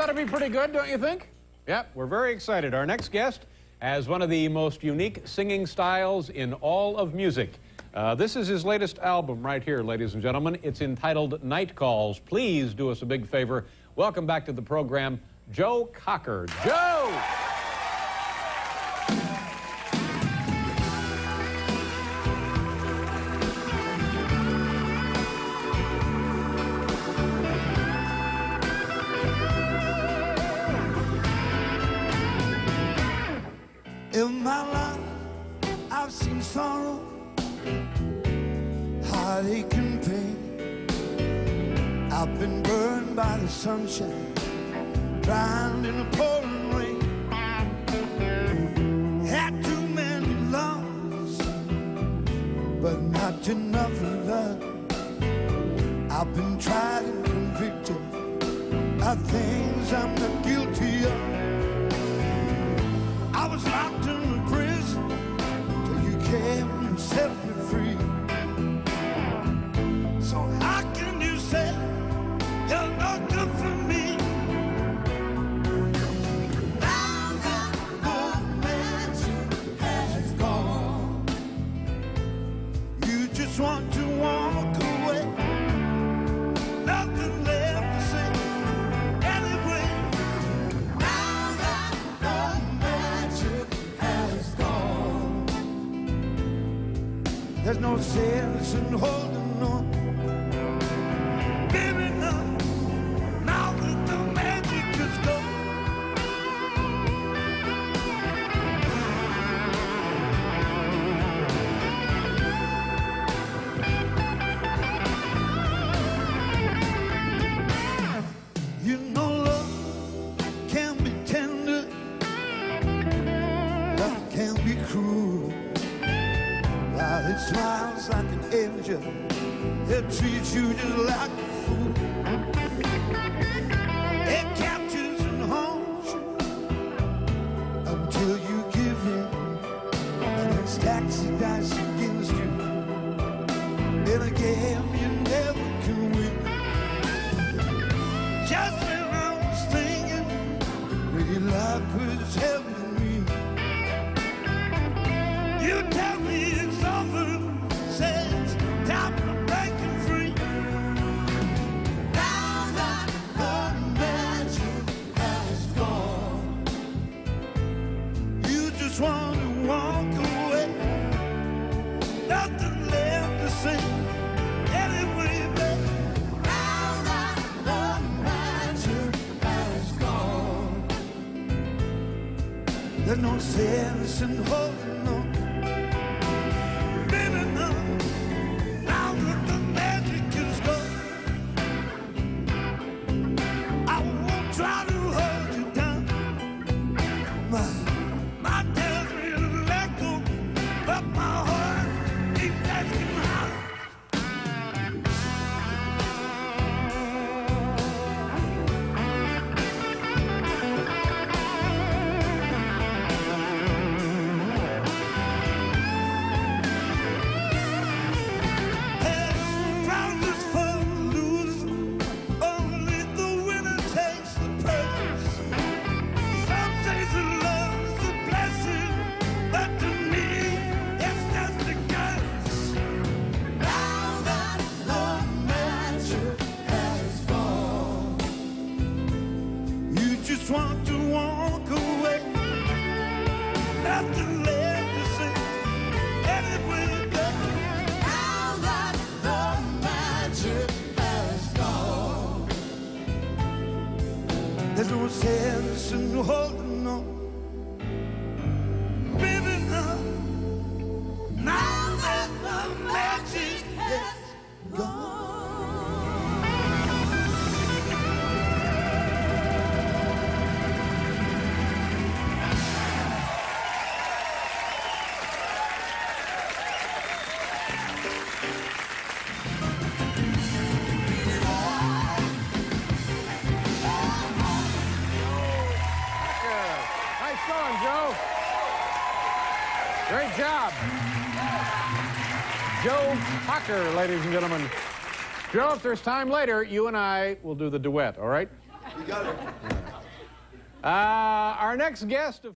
ought to be pretty good, don't you think? Yep, we're very excited. Our next guest has one of the most unique singing styles in all of music. Uh, this is his latest album right here, ladies and gentlemen. It's entitled Night Calls. Please do us a big favor. Welcome back to the program, Joe Cocker. Joe! Heartache and pain. I've been burned by the sunshine, drowned in the pouring rain. Had too many loves, but not enough love. I've been tried and convicted of things I'm not guilty there's no sense in holding on. It smiles like an angel, it treats you just like a fool. It no sense in holding there's no sense in holding on. Great job. Joe Cocker, ladies and gentlemen. Joe, if there's time later, you and I will do the duet, all right? You got it. Uh, our next guest.